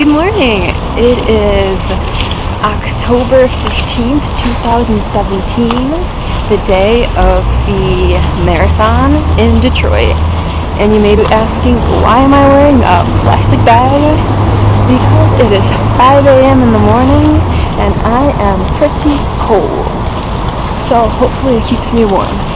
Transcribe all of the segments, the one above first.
Good morning. It is October 15th, 2017, the day of the marathon in Detroit. And you may be asking, why am I wearing a plastic bag? Because it is 5 a.m. in the morning and I am pretty cold. So hopefully it keeps me warm.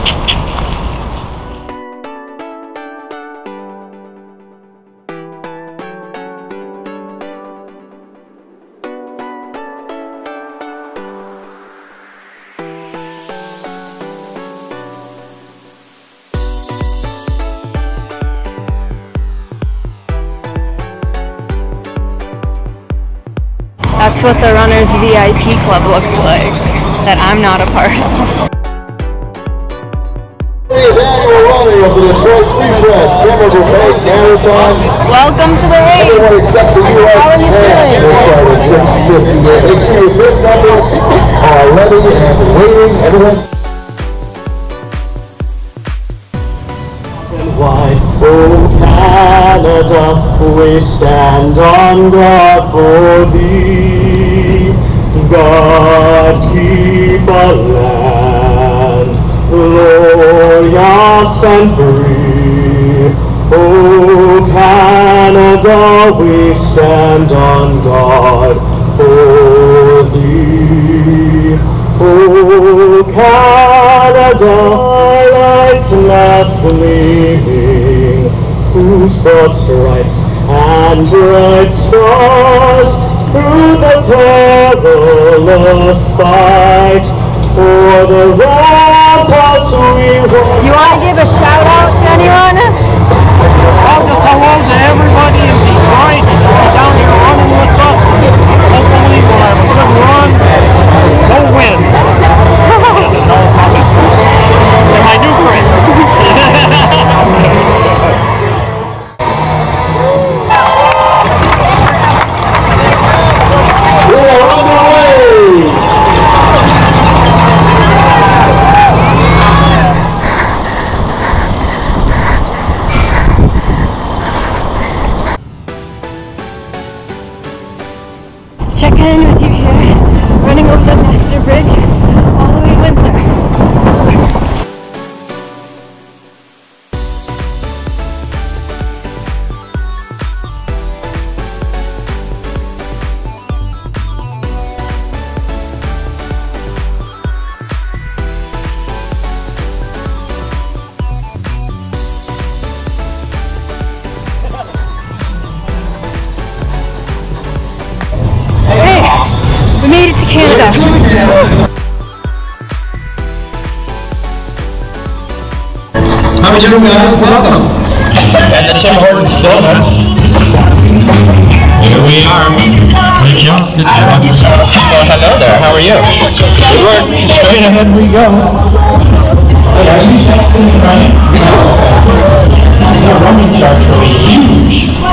What the runner's VIP club looks like, that I'm not a part of. Welcome to the race. How are you feeling? will start at 6.50. Make sure your bib numbers are ready and waiting. Why, oh Canada, we stand on guard for thee. God keep our land glorious and free. Oh Canada, we stand on guard for thee. Oh Canada, lights last gleaming, whose broad stripes and bright stars through the perilous fight o'er the ramparts we walk. Do you want to give a shout out to anyone? Well, just hello to everybody in Detroit. Canada. How would you guys welcome? And the Tim Hortons Donuts. Here we are. Good job. Good. Well, hello there. How are you? Good work. Straight ahead we go. The running charts will be huge.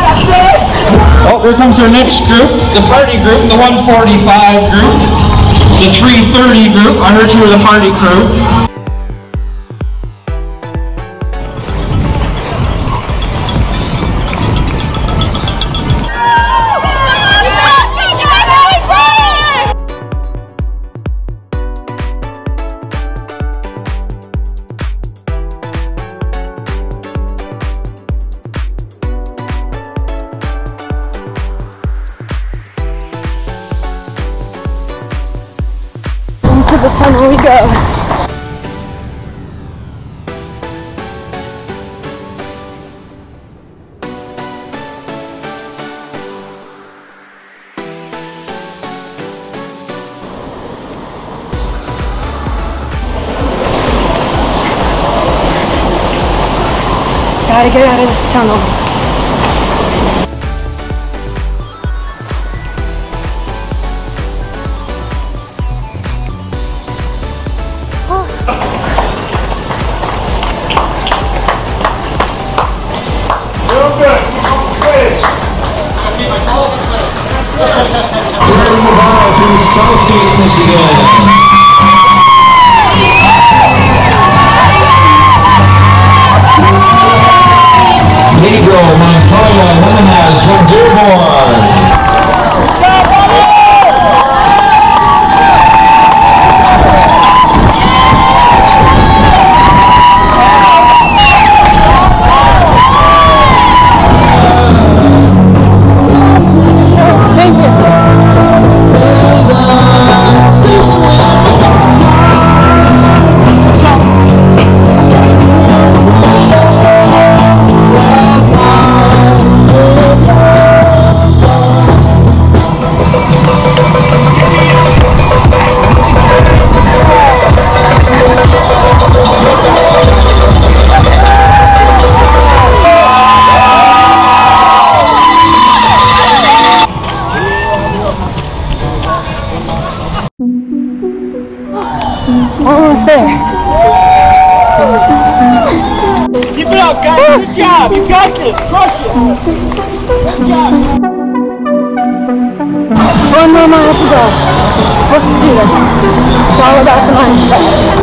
Oh, here comes our next group, the party group, the 145 group, the 330 group. I heard you were the party crew. The tunnel we go. Gotta get out of this tunnel. Southgate, Michigan. Pedro Montoya Jimenez from Dearborn. One more mile to go. Let's do this. It's all about the mindset.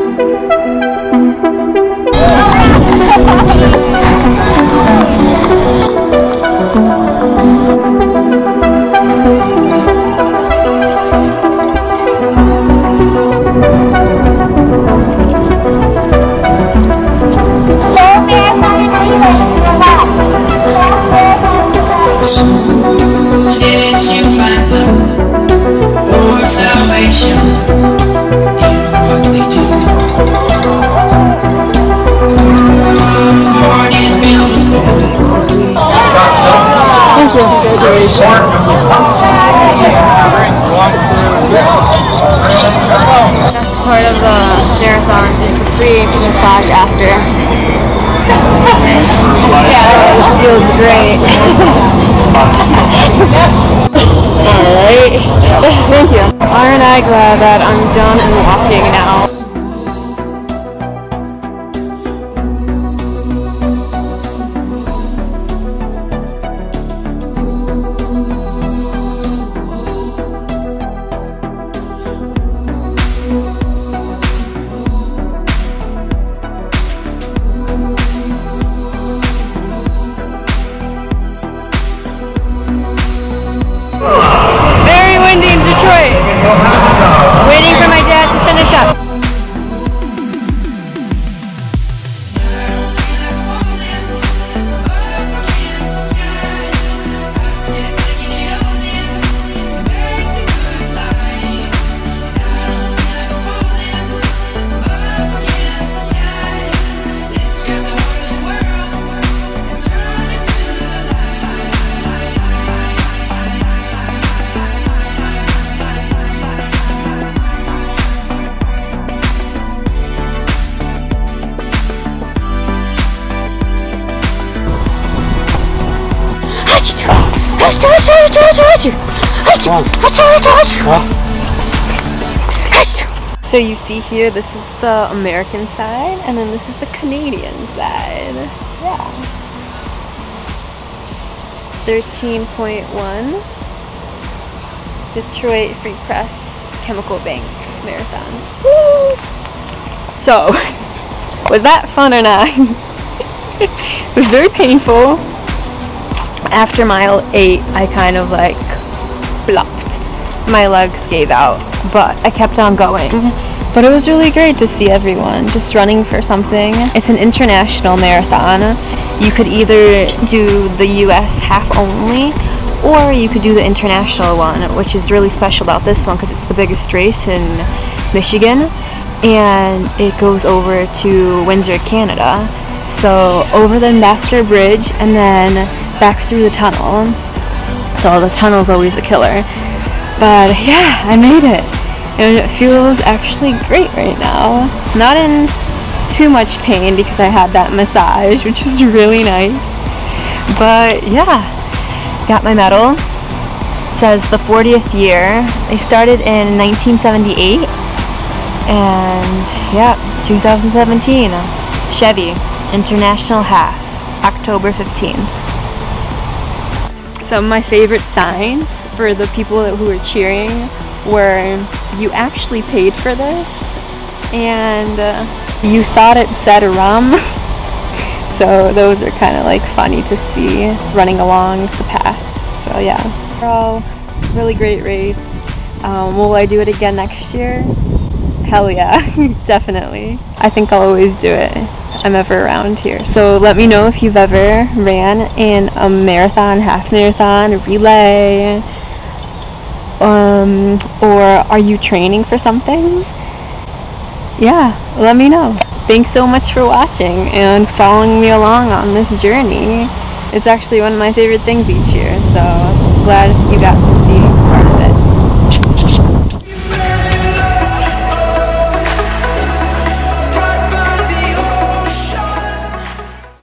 That's part of the marathon. It's a free massage after. yeah, this feels great. Alright. Thank you. Aren't I glad that I'm done and walking now? So you see here, this is the American side, and then this is the Canadian side. Yeah. 13.1 Detroit Free Press Chemical Bank Marathon. Woo! So, was that fun or not? it was very painful. After mile 8, I kind of like flopped. My legs gave out, but I kept on going. Mm-hmm. But it was really great to see everyone just running for something. It's an international marathon. You could either do the US half only, or you could do the international one, which is really special about this one because it's the biggest race in Michigan and it goes over to Windsor, Canada. So over the Ambassador Bridge and then back through the tunnel. So the tunnel's always a killer. But yeah, I made it. And it feels actually great right now. Not in too much pain because I had that massage, which is really nice. But yeah, got my medal. It says the 40th year. They started in 1978 and yeah, 2017. Chevy International Half, October 15th. Some of my favorite signs for the people who were cheering were you actually paid for this and uh, you thought it said rum. so those are kind of like funny to see running along the path. So yeah, overall, really great race. Um, will I do it again next year? Hell yeah, definitely. I think I'll always do it. I'm ever around here. So let me know if you've ever ran in a marathon, half marathon, relay, um, or are you training for something? Yeah, let me know. Thanks so much for watching and following me along on this journey. It's actually one of my favorite things each year, so glad you got to